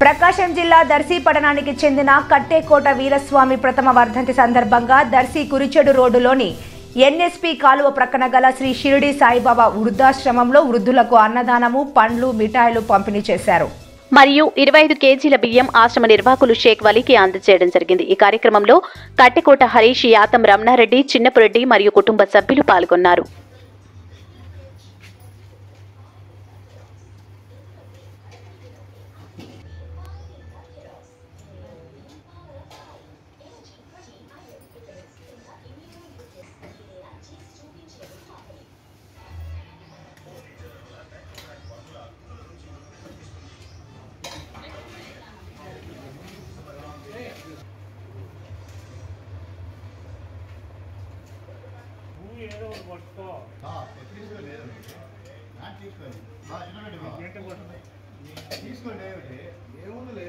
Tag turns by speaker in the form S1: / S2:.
S1: ప్రకాశం జిల్లా దర్శి పట్టణానికి చెందిన కట్టేకోట వీరస్వామి ప్రథమ వర్ధంతి సందర్భంగా దర్శి కురిచెడు రోడ్డులోని ఎన్ఎస్పి కాలువ ప్రక్కన గల శ్రీ షిరిడి సాయిబాబా వృద్ధాశ్రమంలో వృద్ధులకు అన్నదానము పండ్లు మిఠాయిలు పంపిణీ చేశారు.
S2: మరియు ఇరవై ఐదు కేజీల బియ్యం ఆశ్రమ నిర్వాహకులు షేక్ వలీకి అందజేయడం జరిగింది. ఈ కార్యక్రమంలో కట్టెకోట హరీష్ యాతం రమణారెడ్డి చిన్నపురెడ్డి మరియు కుటుంబ సభ్యులు పాల్గొన్నారు.
S3: తీసుకోండి ఏముందిలే